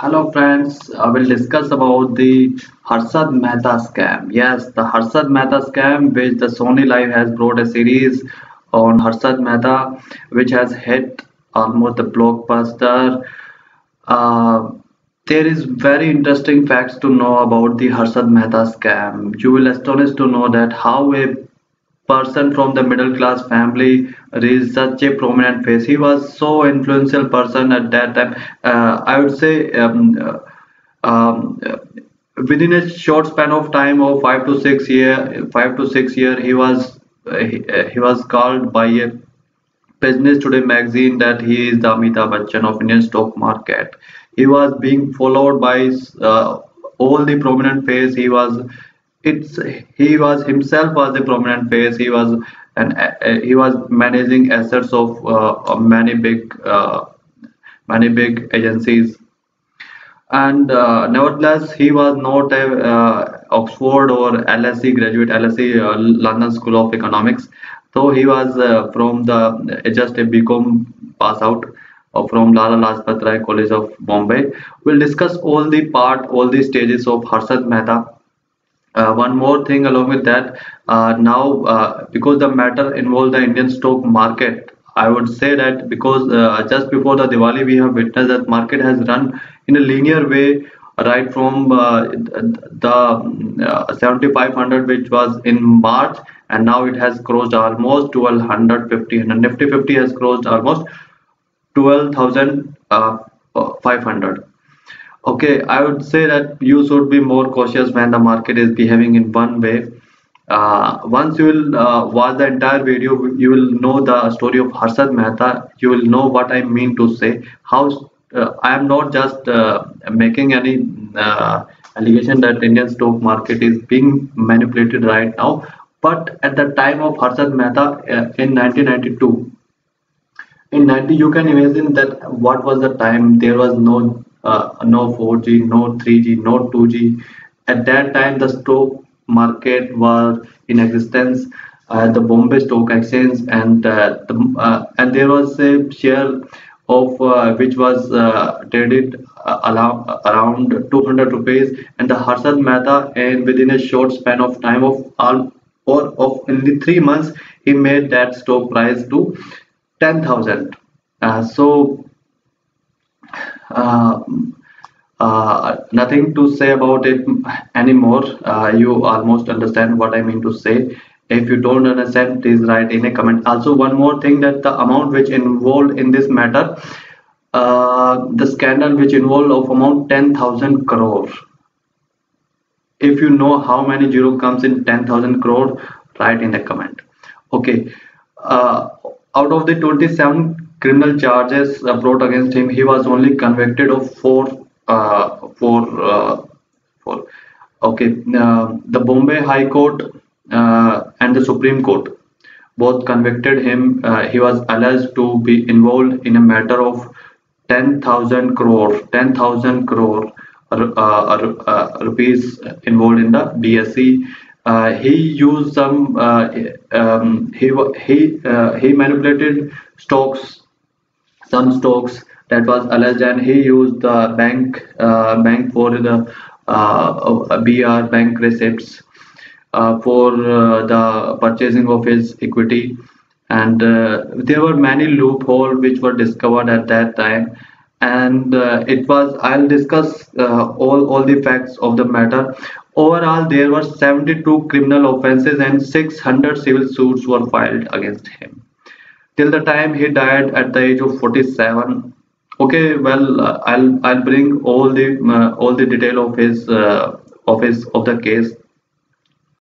Hello friends, I will discuss about the Harshad Mehta scam. Yes, the Harshad Mehta scam which the Sony Live has brought a series on Harshad Mehta which has hit almost the blockbuster. Uh, there is very interesting facts to know about the Harshad Mehta scam. You will astonish to know that how a person from the middle class family is such a prominent face. He was so influential person at that time. Uh, i would say um, uh, um, within a short span of time of five to six year five to six year he was uh, he, uh, he, was called by a business today magazine that he is the amitabh bachchan of indian stock market. He was being followed by uh, all the prominent face. He was it's he was himself was a prominent face. He was and uh, uh, he was managing assets of uh, many big uh, many big agencies. And uh, nevertheless he was not a uh, oxford or lse graduate lse london school of economics. So he was from the just a bcom pass out from Lala Lajpat Rai College of Bombay. We'll discuss all the part, all the stages of Harshad Mehta uh, one more thing along with that uh, now uh, because the matter involves the Indian stock market I would say that because uh, just before the Diwali we have witnessed that market has run in a linear way right from uh, the uh, 7500 which was in March and now it has crossed almost 1250 and Nifty 50 has crossed almost 12,500 okay i would say that you should be more cautious when the market is behaving in one way. Uh, once you will uh, watch the entire video you will know the story of Harshad Mehta. You will know what I mean to say. How uh, I am not just uh, making any uh, allegation that Indian stock market is being manipulated right now but at the time of Harshad Mehta uh, in 1992 in 90 you can imagine that what was the time? There was no uh, no 4G, no 3G, no 2G. At that time, the stock market was in existence. Uh, the Bombay Stock Exchange, and uh, the, uh, and there was a share of uh, which was uh, traded around 200 rupees, and the Harshad Mehta, and within a short span of time of all or of only three months, he made that stock price to 10,000. so uh, uh, nothing to say about it anymore. Uh, you almost understand what i mean to say. If you don't understand please write in a comment. Also one more thing that the amount which involved in this matter uh, the scandal which involved of amount 10,000 crore. If you know how many zero comes in 10,000 crore write in the comment. Okay. Uh, out of the 27 criminal charges uh, brought against him, he was only convicted of four, uh, four, uh. Okay, uh, the Bombay High Court uh, and the Supreme Court both convicted him. Uh, he was alleged to be involved in a matter of 10,000 crore, 10,000 crore rupees involved in the BSE. Uh, he used some uh, um, he he uh, he manipulated stocks some stocks that was alleged and he used the bank uh, bank for the uh, BR bank receipts uh, for uh, the purchasing of his equity. And uh, there were many loopholes which were discovered at that time. And uh, it was I'll discuss all all the facts of the matter. Overall there were 72 criminal offenses and 600 civil suits were filed against him till the time he died at the age of 47 okay well uh, i'll i'll bring all the uh, all the detail of his uh, of his of the case